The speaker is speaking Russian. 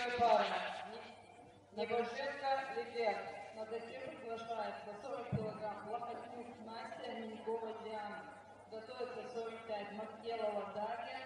первой пары. Небоженко Лебек. На доске приглашается 40 кг. Лохотнюк Настя, Минькова а Диана. Готовится 45. Макелова Дарья.